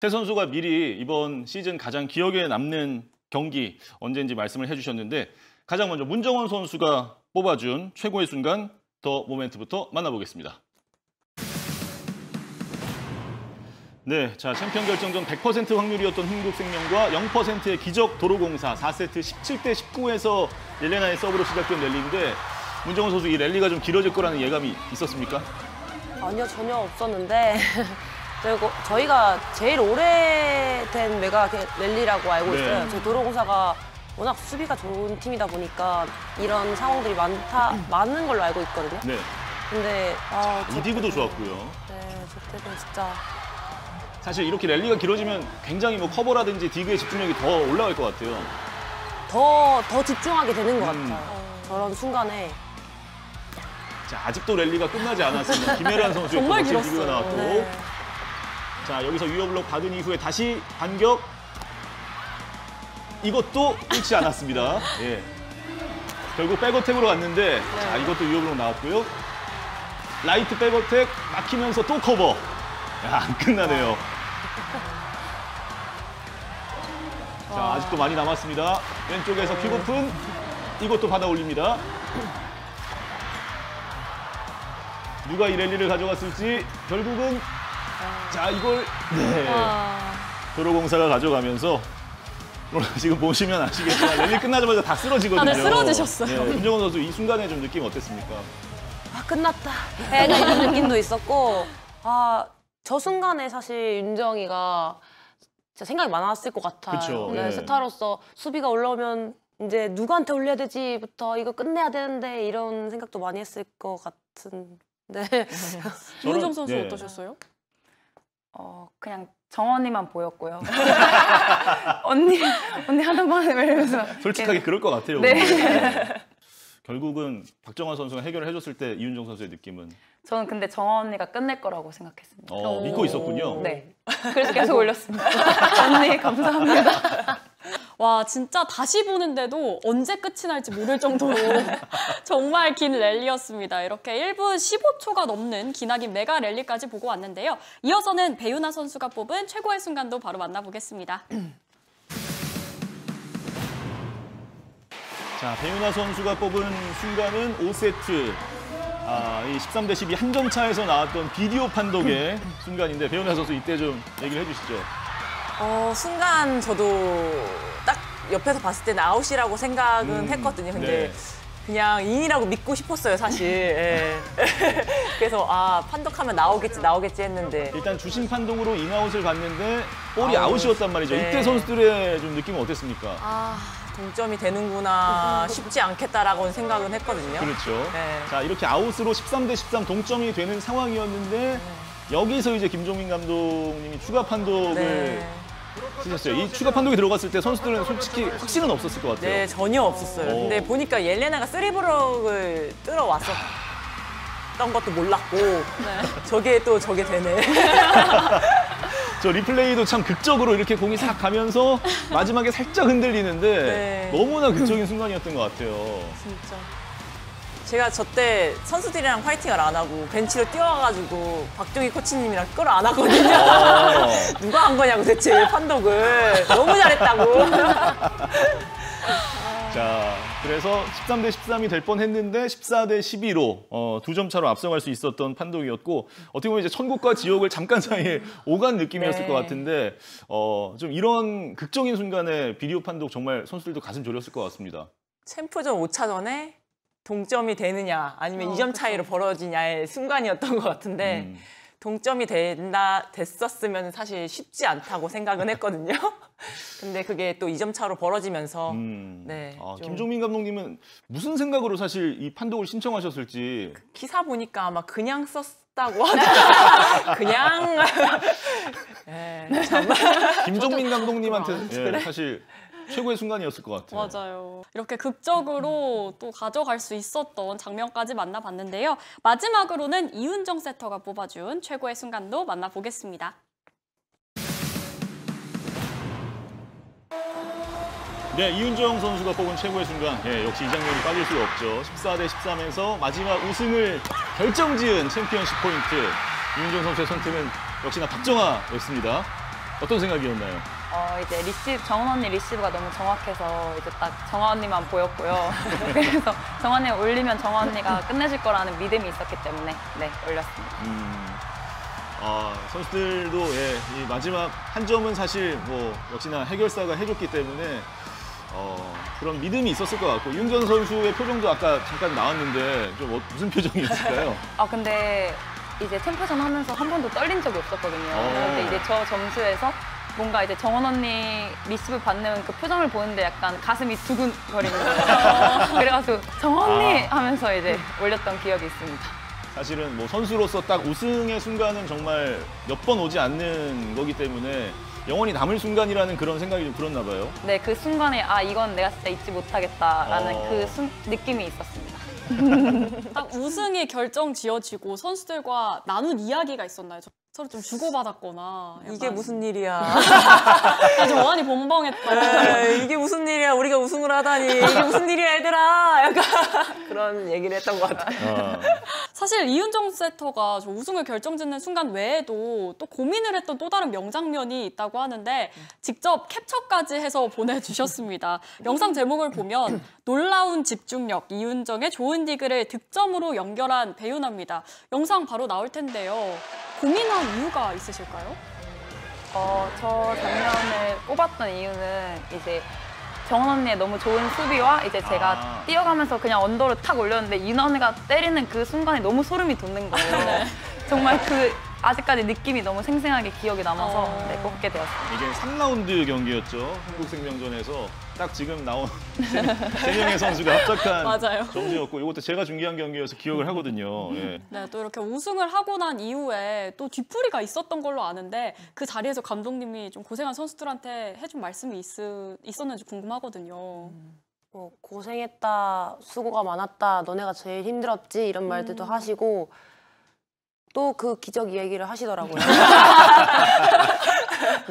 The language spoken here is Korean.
세 선수가 미리 이번 시즌 가장 기억에 남는 경기 언제인지 말씀을 해주셨는데 가장 먼저 문정원 선수가 뽑아준 최고의 순간 the moment부터 만나보겠습니다. 네, 자 챔피언 결정전 100% 확률이었던 흥국생명과 0%의 기적 도로공사 4세트 17대 19에서 옐레나의 서브로 시작된 랠리인데 문정원 선수 이 랠리가 좀 길어질 거라는 예감이 있었습니까? 아니요, 전혀 없었는데. 저희가 제일 오래된 메가 랠리라고 알고 네. 있어요. 저희 도로공사가 워낙 수비가 좋은 팀이다 보니까 이런 상황들이 많다, 많은 걸로 알고 있거든요. 네, 근데, 아, 때는- 좋았고요. 네, 저 때는 진짜. 사실 이렇게 랠리가 길어지면 굉장히 뭐 커버라든지 디그의 집중력이 더 올라갈 것 같아요. 더, 더 집중하게 되는 것 음. 같아요. 저런 순간에. 자, 아직도 랠리가 끝나지 않았습니다. 김해란 선수의 정말 또 멋진 디그가 길었어요. 나왔고 네. 자, 여기서 유효 블록 받은 이후에 다시 반격. 이것도 끊지 않았습니다. 예. 결국 백어택으로 갔는데 자, 이것도 유효 블록 나왔고요. 라이트 백어택 막히면서 또 커버. 야, 안 끝나네요. 자, 아직도 많이 남았습니다. 왼쪽에서 킥오픈. 이것도 받아 올립니다. 누가 이 랠리를 가져갔을지 결국은 자 이걸 네 도로공사가 가져가면서 물론 지금 보시면 아시겠지만 랠리 끝나자마자 다 쓰러지거든요. 다들 쓰러지셨어요. 네, 문정원 선수 이 순간에 좀 느낌 어땠습니까? 아, 끝났다. 약간 이런 느낌도 있었고, 아, 저 순간에 사실 윤정이가 진짜 생각이 많았을 것 같아요. 그쵸, 네, 예. 스타로서 수비가 올라오면 이제 누구한테 올려야 되지부터 이거 끝내야 되는데 이런 생각도 많이 했을 것 같은. 네. 이은정 선수 예. 어떠셨어요? 어 그냥 정원이만 보였고요. 언니 언니 하나만 이러면서 솔직하게 그럴 것 같아요. 네. 결국은 박정환 선수가 해결을 해줬을 때 이윤정 선수의 느낌은 저는 근데 정원 언니가 끝낼 거라고 생각했습니다. 어, 믿고 있었군요. 네. 그래서 계속 올렸습니다. 언니 감사합니다. 와 진짜 다시 보는데도 언제 끝이 날지 모를 정도로 정말 긴 랠리였습니다. 이렇게 1분 15초가 넘는 기나긴 메가 랠리까지 보고 왔는데요. 이어서는 배유나 선수가 뽑은 최고의 순간도 바로 만나보겠습니다. 자, 배유나 선수가 뽑은 순간은 5세트. 아, 이 13대 12 한 점 차에서 나왔던 비디오 판독의 순간인데 배유나 선수 이때 좀 얘기를 해주시죠. 어, 순간 저도 딱 옆에서 봤을 때는 아웃이라고 생각은 음, 했거든요. 근데 네. 그냥 인이라고 믿고 싶었어요, 사실. 예. 그래서 아, 판독하면 나오겠지, 나오겠지 했는데. 일단 주심 판독으로 인아웃을 갔는데 볼이 아웃. 아웃이었단 말이죠. 네. 이때 선수들의 좀 느낌은 어땠습니까? 아, 동점이 되는구나. 쉽지 않겠다라고는 생각은 했거든요. 그렇죠. 네. 자, 이렇게 아웃으로 13대 13 동점이 되는 상황이었는데 여기서 이제 김종민 감독님이 추가 판독을 네. 쓰셨어요. 이 추가 판독이 들어갔을 때 선수들은 솔직히 확신은 없었을 것 같아요. 네, 전혀 없었어요. 오. 근데 보니까 옐레나가 쓰리브럭을 뚫어 왔었던 것도 몰랐고 저게 또 저게 되네. 저 리플레이도 참 극적으로 이렇게 공이 싹 가면서 마지막에 살짝 흔들리는데 네. 너무나 극적인 순간이었던 것 같아요. 진짜. 제가 저 때 선수들이랑 파이팅을 안 하고 벤치로 뛰어와가지고 박종희 코치님이랑 끌어 안 하거든요. 어. 누가 한 거냐고 대체 판독을 너무 잘했다고. 자, 그래서 13 대 13이 될 뻔했는데 14 대 12로 어, 두 점 차로 앞서갈 수 있었던 판독이었고 어떻게 보면 이제 천국과 지옥을 잠깐 사이에 오간 느낌이었을 네. 것 같은데 어, 좀 이런 극적인 순간에 비디오 판독 정말 선수들도 가슴 졸였을 것 같습니다. 챔프전 5차전에 동점이 되느냐 아니면 어, 이 2점 차이로 벌어지냐의 순간이었던 것 같은데 음. 동점이 된다 됐었으면 사실 쉽지 않다고 생각은 했거든요. 근데 그게 또 2점 차로 벌어지면서 음. 네, 아, 좀- 김종민 감독님은 무슨 생각으로 사실 이 판독을 신청하셨을지 기사 보니까 아마 그냥 썼다고 하더라고요. 그냥 예, 참. 김종민 감독님한테 아, 예, 사실 최고의 순간이었을 것 같아요. 맞아요. 이렇게 극적으로 또 가져갈 수 있었던 장면까지 만나봤는데요. 마지막으로는 이윤정 세터가 뽑아준 최고의 순간도 만나보겠습니다. 네, 이윤정 선수가 뽑은 최고의 순간. 예, 역시 이 장면이 빠질 수가 없죠. 14 대 13에서 마지막 우승을 결정지은 챔피언십 포인트. 이윤정 선수의 선택은 역시나 박정아였습니다. 어떤 생각이었나요? 어, 이제 리시브, 정원 언니 리시브가 너무 정확해서 이제 딱 정원 언니만 보였고요. 그래서 정원 언니 올리면 정원 언니가 끝내줄 거라는 믿음이 있었기 때문에 네, 올렸습니다. 음, 아, 선수들도 예, 이 마지막 한 점은 사실 뭐 역시나 해결사가 해줬기 때문에 어, 그런 믿음이 있었을 것 같고 윤정 선수의 표정도 아까 잠깐 나왔는데 좀 어- 무슨 표정이었을까요? 아, 근데 이제 챔프전 하면서 한 번도 떨린 적이 없었거든요. 어. 근데 이제 저 점수에서 뭔가 이제 정원 언니 리시브 받는 그 표정을 보는데 약간 가슴이 두근거리는 거예요. 그래가지고 정원 언니 아. 하면서 이제 올렸던 기억이 있습니다. 사실은 뭐 선수로서 딱 우승의 순간은 정말 몇 번 오지 않는 거기 때문에 영원히 남을 순간이라는 그런 생각이 좀 들었나 봐요. 네, 그 순간에 아 이건 내가 진짜 잊지 못하겠다라는 어. 그 순- 느낌이 있었습니다. 딱 우승이 결정 지어지고 선수들과 나눈 이야기가 있었나요? 저- 서로 좀 주고받았거나. 약간 이게 무슨 일이야. 아주 어안이 벙벙했다. 에이, 이게 무슨 일이야. 우리가 우승을 하다니. 이게 무슨 일이야, 얘들아. 약간 그런 얘기를 했던 것 같아요. 아, 사실 이윤정 세터가 저 우승을 결정짓는 순간 외에도 또 고민을 했던 또 다른 명장면이 있다고 하는데 직접 캡처까지 해서 보내주셨습니다. 영상 제목을 보면 놀라운 집중력 이윤정의 좋은 디그를 득점으로 연결한 배윤아입니다. 영상 바로 나올 텐데요. 고민한 이유가 있으실까요? 어, 저 장면을 뽑았던 이유는 이제 정원 언니의 너무 좋은 수비와 이제 제가 아. 뛰어가면서 그냥 언더로 탁 올렸는데 윤아 언니가 때리는 그 순간에 너무 소름이 돋는 거예요. 정말 그 아직까지 느낌이 너무 생생하게 기억에 남아서 어. 네, 뽑게 되었습니다. 이게 3라운드 경기였죠. 한국생명전에서 딱 지금 나온 세 명의 선수가 합작한 맞아요. 점수였고 이것도 제가 중계한 경기여서 기억을 하거든요. 예. 네, 또 이렇게 우승을 하고 난 이후에 또 뒤풀이가 있었던 걸로 아는데 그 자리에서 감독님이 좀 고생한 선수들한테 해준 말씀이 있, 있었는지 궁금하거든요. 뭐 고생했다, 수고가 많았다, 너네가 제일 힘들었지 이런 말들도 하시고 또 그 기적 이야기를 하시더라고요.